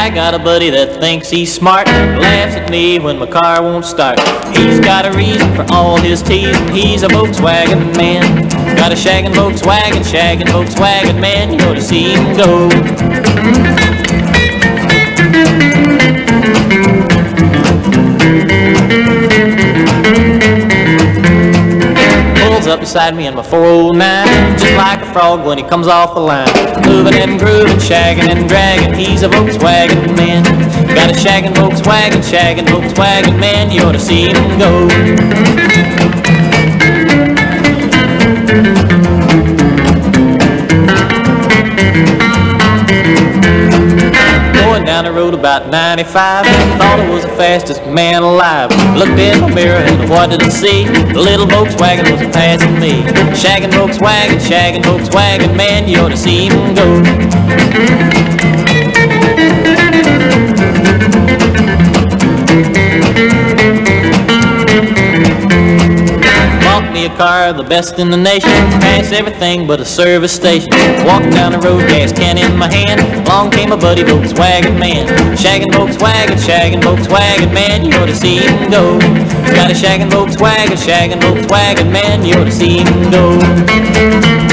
I got a buddy that thinks he's smart, laughs at me when my car won't start. He's got a reason for all his teasing, he's a Volkswagen man. Got a shaggin' Volkswagen, shaggin' Volkswagen man, you ought to see him go. Pulls up beside me in my 409, just like a frog when he comes off the line. Moving and grooving, shagging and dragging, he's a Volkswagen man. Got a shaggin' Volkswagen, shaggin' Volkswagen man, you ought to see him go. Going down the road about 95, thought I was the fastest man alive. Looked in the mirror and what did I see? The little Volkswagen was passing me. Shaggin' Volkswagen, shaggin' Volkswagen, man, you ought to see him go. Me a car, the best in the nation. Passed everything but a service station. Walking down the road, gas can in my hand. Along came a buddy, Volkswagen man. Shaggin' Volkswagen, shaggin' Volkswagen man, you ought to see him go. Got a shaggin' Volkswagen, shaggin' Volkswagen man, you ought to see him go.